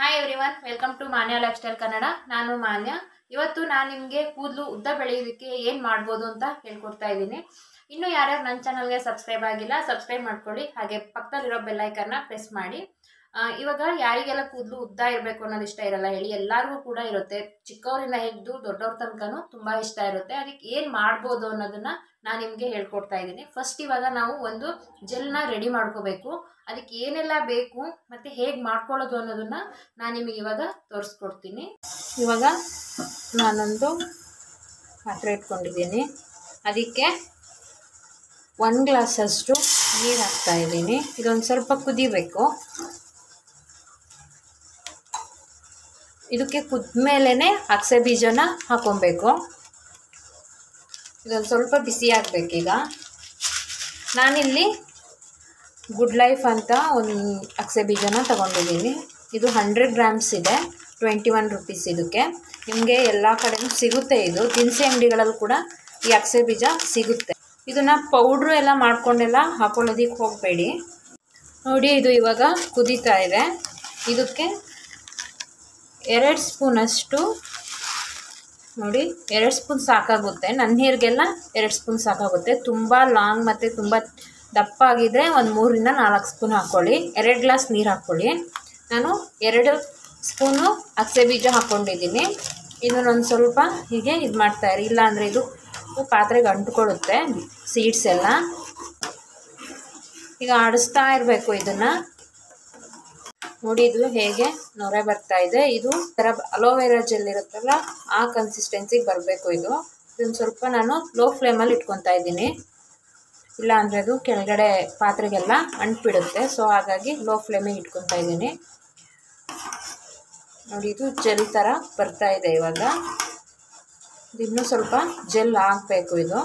Hi everyone welcome to Manya lifestyle Kannada ನಾನು ಮಾನ್ಯ. ಇವತ್ತು ನಾನು ನಿಮಗೆ ಕೂದಲು ಉದ್ದ ಬೆಳೆಯೋದಕ್ಕೆ ಏನು ಮಾಡ್ಬೋದು ಅಂತ ಹೇಳ್ಕೊಡ್ತಾ ಇದ್ದೀನಿ. ಇನ್ನು ಯಾರ್ಯಾರು ನನ್ನ ಚಾನಲ್ಗೆ ಸಬ್ಸ್ಕ್ರೈಬ್ ಆಗಿಲ್ಲ ಸಬ್ಸ್ಕ್ರೈಬ್ ಮಾಡ್ಕೊಳ್ಳಿ. ಹಾಗೆ ಪಕ್ಕದಲ್ಲಿರೋ ಬೆಲ್ಲೈಕನ್ನ ಪ್ರೆಸ್ ಮಾಡಿ. ಇವಾಗ ಯಾರಿಗೆಲ್ಲ ಕೂದಲು ಉದ್ದ ಇರಬೇಕು ಅನ್ನೋದು ಇಷ್ಟ ಇರಲ್ಲ, ಹೇಳಿ. ಎಲ್ಲರಿಗೂ ಕೂಡ ಇರುತ್ತೆ. ಚಿಕ್ಕವರಿಂದ ಹಿಡಿದು ದೊಡ್ಡವ್ರ ತನಕನೂ ತುಂಬ ಇಷ್ಟ ಇರುತ್ತೆ. ಅದಕ್ಕೆ ಏನು ಮಾಡ್ಬೋದು ಅನ್ನೋದನ್ನ ನಾನು ನಿಮಗೆ ಹೇಳ್ಕೊಡ್ತಾ ಇದ್ದೀನಿ. ಫಸ್ಟ್ ಇವಾಗ ನಾವು ಒಂದು ಜೆಲ್ನ ರೆಡಿ ಮಾಡ್ಕೋಬೇಕು. ಅದಕ್ಕೆ ಏನೆಲ್ಲ ಬೇಕು, ಮತ್ತು ಹೇಗೆ ಮಾಡ್ಕೊಳ್ಳೋದು ಅನ್ನೋದನ್ನ ನಾನು ನಿಮಗೆ ಇವಾಗ ತೋರಿಸ್ಕೊಡ್ತೀನಿ. ಇವಾಗ ನಾನೊಂದು ಪಾತ್ರೆ ಇಟ್ಕೊಂಡಿದ್ದೀನಿ. ಅದಕ್ಕೆ ಒಂದು ಗ್ಲಾಸಷ್ಟು ನೀರು ಹಾಕ್ತಾ ಇದ್ದೀನಿ. ಇದೊಂದು ಸ್ವಲ್ಪ ಕುದಿಬೇಕು. ಇದಕ್ಕೆ ಕುದ್ಮೇಲೆ ಅಗಸೆ ಬೀಜನ ಹಾಕೊಬೇಕು. ಇದೊಂದು ಸ್ವಲ್ಪ ಬಿಸಿ ಆಗಬೇಕೀಗ. ನಾನಿಲ್ಲಿ ಗುಡ್ ಲೈಫ್ ಅಂತ ಒಂದು ಅಕ್ಸೆ ಬೀಜನ ತಗೊಂಡಿದ್ದೀನಿ ಇದು ಹಂಡ್ರೆಡ್ ಗ್ರಾಮ್ಸ್ ಇದೆ ಟ್ವೆಂಟಿ ಒನ್ ರುಪೀಸ್ ಇದಕ್ಕೆ. ನಿಮಗೆ ಎಲ್ಲ ಕಡೆಯೂ ಸಿಗುತ್ತೆ ಇದು. ದಿನಸಿ ಅಂಗಡಿಗಳಲ್ಲಿ ಕೂಡ ಈ ಅಕ್ಸೆ ಬೀಜ ಸಿಗುತ್ತೆ. ಇದನ್ನು ಪೌಡ್ರು ಎಲ್ಲ ಮಾಡ್ಕೊಂಡೆಲ್ಲ ಹಾಕೊಳ್ಳೋದಿಕ್ಕೆ ಹೋಗಬೇಡಿ. ನೋಡಿ, ಇದು ಇವಾಗ ಕುದೀತಾ ಇದೆ. ಇದಕ್ಕೆ ಎರಡು ಸ್ಪೂನಷ್ಟು, ನೋಡಿ, ಎರಡು ಸ್ಪೂನ್ ಸಾಕಾಗುತ್ತೆ. ನನ್ನ ನೀರಿಗೆಲ್ಲ ಎರಡು ಸ್ಪೂನ್ ಸಾಕಾಗುತ್ತೆ. ತುಂಬ ಲಾಂಗ್ ಮತ್ತು ತುಂಬ ದಪ್ಪ ಆಗಿದ್ದರೆ ಒಂದು ಮೂರಿಂದ ನಾಲ್ಕು ಸ್ಪೂನ್ ಹಾಕ್ಕೊಳ್ಳಿ ಎರಡು ಗ್ಲಾಸ್ ನೀರು ಹಾಕ್ಕೊಳ್ಳಿ ನಾನು ಎರಡು ಸ್ಪೂನು ಅಗಸೆ ಬೀಜ ಹಾಕ್ಕೊಂಡಿದ್ದೀನಿ ಇದನ್ನೊಂದು ಸ್ವಲ್ಪ ಹೀಗೆ ಇದು ಮಾಡ್ತಾಯಿರಿ ಇಲ್ಲಾಂದರೆ ಇದು ಪಾತ್ರೆಗೆ ಅಂಟ್ಕೊಳ್ಳುತ್ತೆ ಸೀಡ್ಸ್ ಎಲ್ಲ. ಈಗ ಆಡಿಸ್ತಾ ಇರಬೇಕು ಇದನ್ನು. ನೋಡಿ, ಇದು ಹೇಗೆ ನೊರೆ ಬರ್ತಾ ಇದೆ. ಇದು ಥರ ಅಲೋವೆರಾ ಜೆಲ್ ಇರುತ್ತಲ್ಲ, ಆ ಕನ್ಸಿಸ್ಟೆನ್ಸಿಗೆ ಬರಬೇಕು ಇದು. ಇದನ್ನು ಸ್ವಲ್ಪ ನಾನು ಲೋ ಫ್ಲೇಮಲ್ಲಿ ಇಟ್ಕೊತಾ ಇದ್ದೀನಿ. ಇಲ್ಲ ಅಂದರೆ ಅದು ಕೆಳಗಡೆ ಪಾತ್ರೆಗೆಲ್ಲ ಅಂಟ್ಬಿಡುತ್ತೆ. ಸೊ ಹಾಗಾಗಿ ಲೋ ಫ್ಲೇಮಿಗೆ ಇಟ್ಕೊತಾ ಇದ್ದೀನಿ. ನೋಡಿ, ಇದು ಜೆಲ್ ಥರ ಬರ್ತಾ ಇದೆ ಇವಾಗ. ಇನ್ನೂ ಸ್ವಲ್ಪ ಜೆಲ್ ಆಗಬೇಕು ಇದು.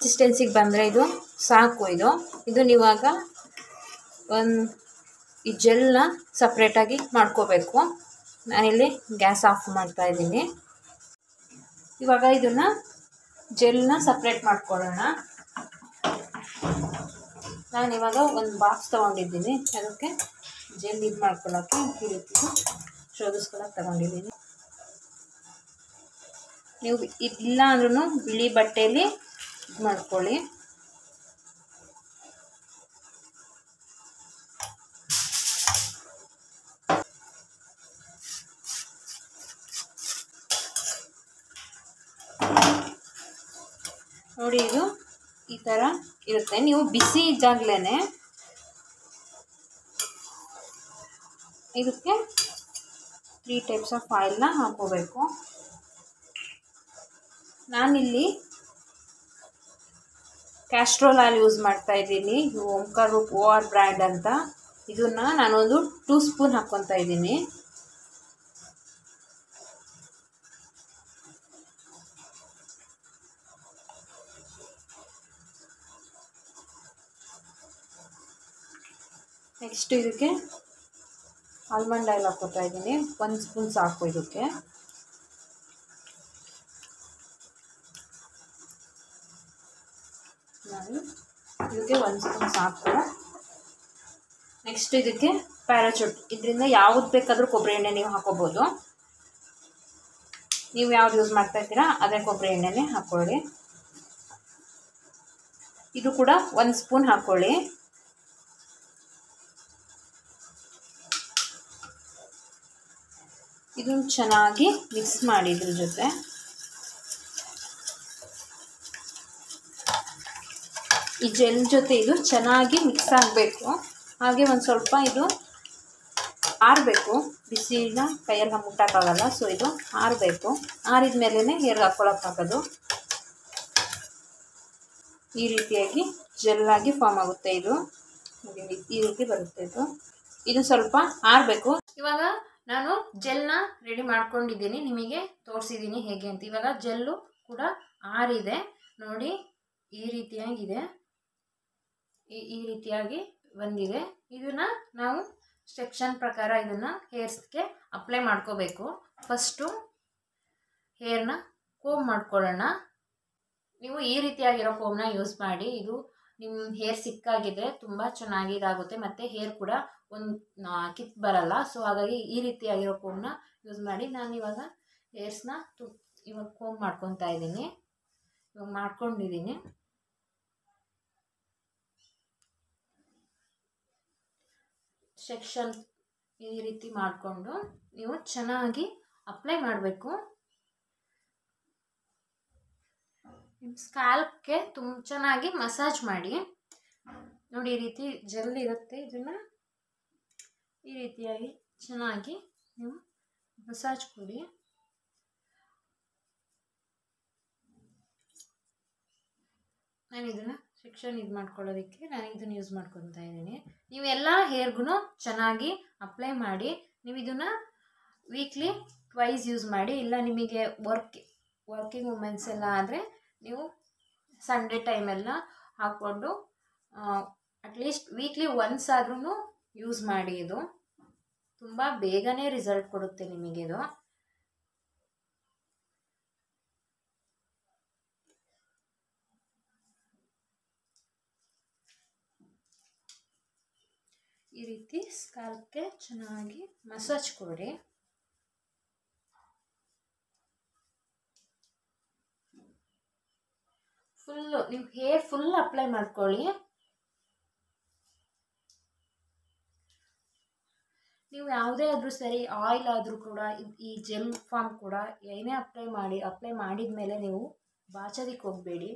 ಕನ್ಸಿಸ್ಟೆನ್ಸಿಗೆ ಬಂದರೆ ಇದು ಸಾಕು ಇದು. ಇದು ನೀವಾಗ ಒಂದು ಈ ಜೆಲ್ನ ಸಪ್ರೇಟಾಗಿ ಮಾಡ್ಕೋಬೇಕು. ನಾನಿಲ್ಲಿ ಗ್ಯಾಸ್ ಆಫ್ ಮಾಡ್ತಾ ಇದ್ದೀನಿ. ಇವಾಗ ಇದನ್ನು ಜೆಲ್ನ ಸಪ್ರೇಟ್ ಮಾಡ್ಕೊಳ್ಳೋಣ ನಾನು ಇವಾಗ ಒಂದು ಬಾಕ್ಸ್ ತೊಗೊಂಡಿದ್ದೀನಿ. ಅದಕ್ಕೆ ಜೆಲ್ ಇದು ಮಾಡ್ಕೊಳ್ಳೋಕ್ಕೆ ಈ ರೀತಿ ಶೋಧಿಸ್ಕೊಳ್ಳೋಕೆ ತಗೊಂಡಿದ್ದೀನಿ. ನೀವು ಇದಿಲ್ಲ ಅಂದ್ರೂ ಬಿಳಿ ಬಟ್ಟೆಯಲ್ಲಿ ಇದು ಮಾಡ್ಕೊಳ್ಳಿ. ನೋಡಿ ಇದು ಈ ಥರ ಇರುತ್ತೆ. ನೀವು ಬಿಸಿ ಇದ್ದಾಗಲೇ ಇದಕ್ಕೆ ತ್ರೀ ಟೈಪ್ಸ್ ಆಫ್ ಆಯಿಲ್ನ ಹಾಕೋಬೇಕು. ನಾನಿಲ್ಲಿ ಕ್ಯಾಸ್ಟ್ರೋಲ್ ಆಯಿಲ್ ಯೂಸ್ ಮಾಡ್ತಾ ಇದ್ದೀನಿ. ಓಂಕಾರ್, ಓ ಆರ್ ಬ್ರ್ಯಾಂಡ್ ಅಂತ. ಇದನ್ನು ನಾನೊಂದು ಟೂ ಸ್ಪೂನ್ ಹಾಕ್ಕೊತಾ ಇದ್ದೀನಿ. ನೆಕ್ಸ್ಟ್ ಇದಕ್ಕೆ ಆಲ್ಮಂಡ್ ಆಯಿಲ್ ಹಾಕ್ಕೊತಾ ಇದ್ದೀನಿ. ಒಂದು ಸ್ಪೂನ್ ಸಾಕು ಇದಕ್ಕೆ. ನಾನು ಇದಕ್ಕೆ ಒಂದು ಸ್ಪೂನ್ ಸಾಕು. ನೆಕ್ಸ್ಟ್ ಇದಕ್ಕೆ ಪ್ಯಾರಾಚೂಟ್. ಇದರಿಂದ ಯಾವ್ದು ಬೇಕಾದರೂ ಕೊಬ್ಬರಿ ಎಣ್ಣೆ ನೀವು ಹಾಕೋಬೋದು ನೀವು ಯಾವ್ದು ಯೂಸ್ ಮಾಡ್ತಾ ಇದ್ದೀರಾ, ಅದೇ ಕೊಬ್ಬರಿ ಎಣ್ಣೆನೇ ಹಾಕ್ಕೊಳ್ಳಿ. ಇದು ಕೂಡ ಒಂದು ಸ್ಪೂನ್ ಹಾಕ್ಕೊಳ್ಳಿ. ಇದನ್ನು ಚೆನ್ನಾಗಿ ಮಿಕ್ಸ್ ಮಾಡಿ ಇದ್ರ ಜೊತೆ. ಈ ಜೆಲ್ ಜೊತೆ ಇದು ಚೆನ್ನಾಗಿ ಮಿಕ್ಸ್ ಆಗಬೇಕು. ಹಾಗೆ ಒಂದು ಸ್ವಲ್ಪ ಇದು ಆರಬೇಕು. ಬಿಸಿನ ಕೈಯಲ್ಲಿ ಮುಟ್ಟಕ್ಕಾಗಲ್ಲ ಸೊ ಇದು ಆರಬೇಕು. ಆರಿದ ಮೇಲೇ ಹೇರ್ ಹಾಕ್ಕೊಳಕ್ಕಾಗೋದು ಈ ರೀತಿಯಾಗಿ ಜೆಲ್ಲಾಗಿ ಫಾರ್ಮ್ ಆಗುತ್ತೆ ಇದು. ಈ ರೀತಿ ಬರುತ್ತೆ ಇದು. ಇದು ಸ್ವಲ್ಪ ಆರಬೇಕು. ಇವಾಗ ನಾನು ಜೆಲ್ನ ರೆಡಿ ಮಾಡ್ಕೊಂಡಿದ್ದೀನಿ, ನಿಮಗೆ ತೋರಿಸಿದ್ದೀನಿ ಹೇಗೆ ಅಂತ. ಇವಾಗ ಜೆಲ್ಲು ಕೂಡ ಆರಿದೆ. ನೋಡಿ, ಈ ರೀತಿಯಾಗಿದೆ. ಈ ರೀತಿಯಾಗಿ ಬಂದಿದೆ. ಇದನ್ನು ನಾವು ಸೆಕ್ಷನ್ ಪ್ರಕಾರ ಇದನ್ನು ಹೇರ್ಸ್ಗೆ ಅಪ್ಲೈ ಮಾಡ್ಕೋಬೇಕು. ಫಸ್ಟು ಹೇರ್ನ ಕೋಮ್ ಮಾಡ್ಕೊಳ್ಳೋಣ. ನೀವು ಈ ರೀತಿಯಾಗಿರೋ ಕೋಮ್ನ ಯೂಸ್ ಮಾಡಿ. ಇದು ನಿಮ್ಮ ಹೇರ್ ಸಿಕ್ಕಾಗಿದ್ರೆ ತುಂಬ ಚೆನ್ನಾಗಿ ಇದಾಗುತ್ತೆ ಮತ್ತು ಹೇರ್ ಕೂಡ ಒಂದು ಕಿತ್ ಬರಲ್ಲ. ಸೊ ಹಾಗಾಗಿ ಈ ರೀತಿಯಾಗಿರೋ ಕೋಮ್ನ ಯೂಸ್ ಮಾಡಿ ನಾನು ಇವಾಗ ಹೇರ್ಸ್ನ ತು, ಇವಾಗ ಕೋಮ್ ಮಾಡ್ಕೊತಾ ಇದ್ದೀನಿ. ಇವಾಗ ಮಾಡ್ಕೊಂಡಿದ್ದೀನಿ. ಸೆಕ್ಷನ್ ಈ ರೀತಿ ಮಾಡಿಕೊಂಡು ನೀವು ಚೆನ್ನಾಗಿ ಅಪ್ಲೈ ಮಾಡಬೇಕು. ನಿಮ್ಮ ಸ್ಕ್ಯಾಲ್ಪ್ಗೆ ತುಂಬ ಚೆನ್ನಾಗಿ ಮಸಾಜ್ ಮಾಡಿ. ನೋಡಿ, ಈ ರೀತಿ ಜೆಲ್ ಇರುತ್ತೆ. ಇದನ್ನು ಈ ರೀತಿಯಾಗಿ ಚೆನ್ನಾಗಿ ನೀವು ಮಸಾಜ್ ಕೊಡಿ. ನಾನು ಇದನ್ನು ಸೆಕ್ಷನ್ ಇದು ಮಾಡ್ಕೊಳ್ಳೋದಕ್ಕೆ ನಾನು ಇದನ್ನು ಯೂಸ್ ಮಾಡ್ಕೊತಾ ಇದ್ದೀನಿ. ನೀವು ಎಲ್ಲ ಹೇರ್ಗೂ ಚೆನ್ನಾಗಿ ಅಪ್ಲೈ ಮಾಡಿ, ನೀವು ಇದನ್ನು ವೀಕ್ಲಿ ಟ್ವೈಸ್ ಯೂಸ್ ಮಾಡಿ, ಇಲ್ಲ ನಿಮಗೆ ವರ್ಕ್ ವರ್ಕಿಂಗ್ ವುಮೆನ್ಸ್ ಎಲ್ಲ ಆದರೆ ನೀವು ಸಂಡೇ ಟೈಮೆಲ್ಲ ಹಾಕ್ಕೊಂಡು ಅಟ್ಲೀಸ್ಟ್ ವೀಕ್ಲಿ ಒನ್ಸ್ ಆದ್ರೂ ಯೂಸ್ ಮಾಡಿ ಇದು. ತುಂಬ ಬೇಗನೆ ರಿಸಲ್ಟ್ ಕೊಡುತ್ತೆ ನಿಮಗಿದು ಈ ರೀತಿ ಸ್ಕಾಲ್ಪ್ಗೆ ಚೆನ್ನಾಗಿ ಮಸಾಜ್ ಕೊಡಿ. ಫುಲ್ಲು ನೀವು ಹೇರ್ ಫುಲ್ ಅಪ್ಲೈ ಮಾಡ್ಕೊಳ್ಳಿ. ನೀವು ಯಾವುದೇ ಆದರೂ ಸರಿ ಆಯಿಲ್ ಆದರೂ ಕೂಡ ಈ ಜೆಲ್ ಫಾರ್ಮ್ ಕೂಡ ಏನೇ ಅಪ್ಲೈ ಮಾಡಿ ಅಪ್ಲೈ ಮಾಡಿದ ಮೇಲೆ ನೀವು ಬಾಚೋದಕ್ಕೆ ಹೋಗಬೇಡಿ.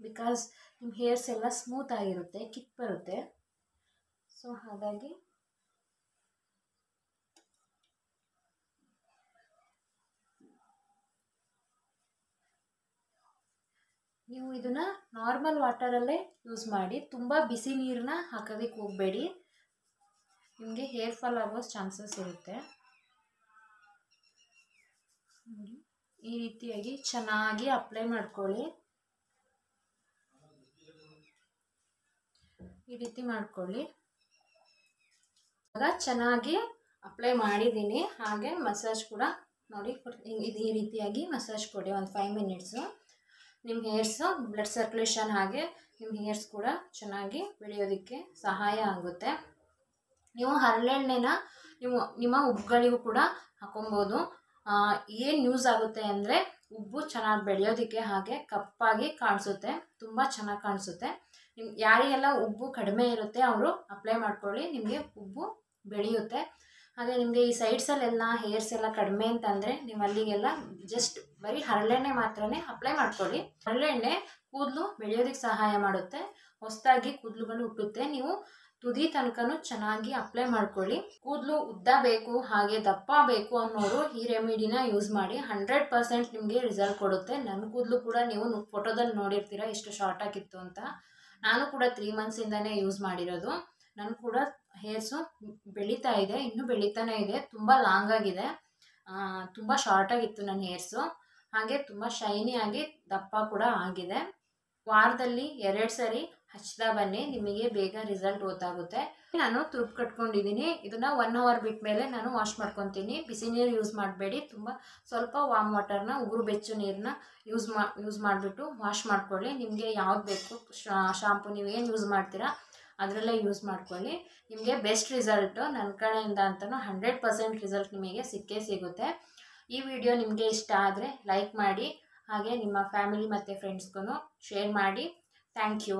ಬಿಕಾಸ್ ನಿಮ್ಮ ಹೇರ್ಸ್ ಎಲ್ಲ ಸ್ಮೂತ್ ಆಗಿರುತ್ತೆ ಕಿಕ್ ಬರುತ್ತೆ. ಸೊ ಹಾಗಾಗಿ ನೀವು ಇದನ್ನು ನಾರ್ಮಲ್ ವಾಟರಲ್ಲೇ ಯೂಸ್ ಮಾಡಿ, ತುಂಬ ಬಿಸಿ ನೀರನ್ನ ಹಾಕೋದಕ್ಕೆ ಹೋಗಬೇಡಿ. ನಿಮಗೆ ಹೇರ್ ಫಾಲ್ ಆಗೋ ಚಾನ್ಸಸ್ ಇರುತ್ತೆ. ಈ ರೀತಿಯಾಗಿ ಚೆನ್ನಾಗಿ ಅಪ್ಲೈ ಮಾಡ್ಕೊಳ್ಳಿ. ಈ ರೀತಿ ಮಾಡ್ಕೊಳ್ಳಿ. ಇವಾಗ ಚೆನ್ನಾಗಿ ಅಪ್ಲೈ ಮಾಡಿದ್ದೀನಿ. ಹಾಗೆ ಮಸಾಜ್ ಕೂಡ ನೋಡಿ ಇದು ಈ ರೀತಿಯಾಗಿ ಮಸಾಜ್ ಕೊಡಿ ಒಂದು ಫೈವ್ ಮಿನಿಟ್ಸು ನಿಮ್ಮ ಹೇರ್ಸು ಬ್ಲಡ್ ಸರ್ಕ್ಯುಲೇಷನ್ ಹಾಗೆ ನಿಮ್ಮ ಹೇರ್ಸ್ ಕೂಡ ಚೆನ್ನಾಗಿ ಬೆಳೆಯೋದಕ್ಕೆ ಸಹಾಯ ಆಗುತ್ತೆ. ನೀವು ಹರಳೆಣ್ಣೆನ ನೀವು ನಿಮ್ಮ ಉಬ್ಬುಗಳಿಗೂ ಕೂಡ ಹಾಕೊಬೋದು. ಏನು ಯೂಸ್ ಆಗುತ್ತೆ ಅಂದರೆ ಉಬ್ಬು ಚೆನ್ನಾಗಿ ಬೆಳೆಯೋದಕ್ಕೆ ಹಾಗೆ ಕಪ್ಪಾಗಿ ಕಾಣಿಸುತ್ತೆ, ತುಂಬ ಚೆನ್ನಾಗಿ ಕಾಣಿಸುತ್ತೆ. ನಿಮ್, ಯಾರಿಗೆಲ್ಲ ಉಬ್ಬು ಕಡಿಮೆ ಇರುತ್ತೆ ಅವರು ಅಪ್ಲೈ ಮಾಡ್ಕೊಳ್ಳಿ, ನಿಮಗೆ ಉಬ್ಬು ಬೆಳೆಯುತ್ತೆ. ಹಾಗೆ ನಿಮಗೆ ಈ ಸೈಡ್ಸಲ್ಲೆಲ್ಲ ಹೇರ್ಸ್ ಎಲ್ಲ ಕಡಿಮೆ ಅಂತಂದರೆ ನೀವು ಅಲ್ಲಿಗೆಲ್ಲ ಜಸ್ಟ್ ಬರೀ ಹರಳೆಣ್ಣೆ ಮಾತ್ರನೇ ಅಪ್ಲೈ ಮಾಡ್ಕೊಳ್ಳಿ. ಹರಳೆಣ್ಣೆ ಕೂದಲು ಬೆಳೆಯೋದಕ್ಕೆ ಸಹಾಯ ಮಾಡುತ್ತೆ, ಹೊಸದಾಗಿ ಕೂದಲುಗಳು ಹುಟ್ಟುತ್ತೆ, ನೀವು ತುದಿ ತನಕನೂ ಚೆನ್ನಾಗಿ ಅಪ್ಲೈ ಮಾಡ್ಕೊಳ್ಳಿ. ಕೂದಲು ಉದ್ದ ಬೇಕು, ಹಾಗೆ ದಪ್ಪ ಬೇಕು ಅನ್ನೋರು ಈ ರೆಮಿಡಿನ ಯೂಸ್ ಮಾಡಿ ಹಂಡ್ರೆಡ್ ಪರ್ಸೆಂಟ್ ನಿಮಗೆ ರಿಸಲ್ಟ್ ಕೊಡುತ್ತೆ. ನನ್ನ ಕೂದಲು ಕೂಡ ನೀವು ಫೋಟೋದಲ್ಲಿ ನೋಡಿರ್ತೀರಾ ಎಷ್ಟು ಶಾರ್ಟ್ ಆಗಿತ್ತು ಅಂತ. ನಾನು ಕೂಡ ತ್ರೀ ಮಂತ್ಸಿಂದನೇ ಯೂಸ್ ಮಾಡಿರೋದು. ನನ್ನ ಕೂಡ ಹೇರ್ಸು ಬೆಳೀತಾ ಇದೆ, ಇನ್ನೂ ಬೆಳೀತಾನೆ ಇದೆ, ತುಂಬ ಲಾಂಗ್ ಆಗಿದೆ. ತುಂಬ ಶಾರ್ಟ್ ಆಗಿತ್ತು ನನ್ನ ಹೇರ್ಸು ಹಾಗೆ ತುಂಬ ಶೈನಿ ಆಗಿ ದಪ್ಪ ಕೂಡ ಆಗಿದೆ. ವಾರದಲ್ಲಿ ಎರಡು ಸರಿ ಹಚ್ತಾ ಬನ್ನಿ, ನಿಮಗೆ ಬೇಗ ರಿಸಲ್ಟ್ ಗೊತ್ತಾಗುತ್ತೆ. ನಾನು ತುರುಪ್ ಕಟ್ಕೊಂಡಿದ್ದೀನಿ. ಇದನ್ನ ಒನ್ ಅವರ್ ಬಿಟ್ಟ ಮೇಲೆ ನಾನು ವಾಶ್ ಮಾಡ್ಕೊತೀನಿ. ಬಿಸಿ ನೀರು ಯೂಸ್ ಮಾಡಬೇಡಿ. ತುಂಬ ಸ್ವಲ್ಪ ವಾಮ್ ವಾಟರ್ನ ಉಗುರು ಬೆಚ್ಚು ನೀರನ್ನ ಯೂಸ್ ಮಾ ಯೂಸ್ ಮಾಡಿಬಿಟ್ಟು ವಾಶ್ ಮಾಡ್ಕೊಳ್ಳಿ. ನಿಮಗೆ ಯಾವ್ದು ಬೇಕು ಶಾಂಪು ನೀವು ಏನು ಯೂಸ್ ಮಾಡ್ತೀರಾ, ಅದರಲ್ಲೇ ಯೂಸ್ ಮಾಡ್ಕೊಳ್ಳಿ. ನಿಮಗೆ ಬೆಸ್ಟ್ ರಿಸಲ್ಟು ನನ್ನ ಕಡೆಯಿಂದ ಅಂತಲೂ ಹಂಡ್ರೆಡ್ ಪರ್ಸೆಂಟ್ ರಿಸಲ್ಟ್ ನಿಮಗೆ ಸಿಕ್ಕೇ ಸಿಗುತ್ತೆ. ಈ ವಿಡಿಯೋ ನಿಮಗೆ ಇಷ್ಟ ಆದರೆ ಲೈಕ್ ಮಾಡಿ, ಹಾಗೆ ನಿಮ್ಮ ಫ್ಯಾಮಿಲಿ ಮತ್ತು ಫ್ರೆಂಡ್ಸ್ಗೂ ಶೇರ್ ಮಾಡಿ. Thank you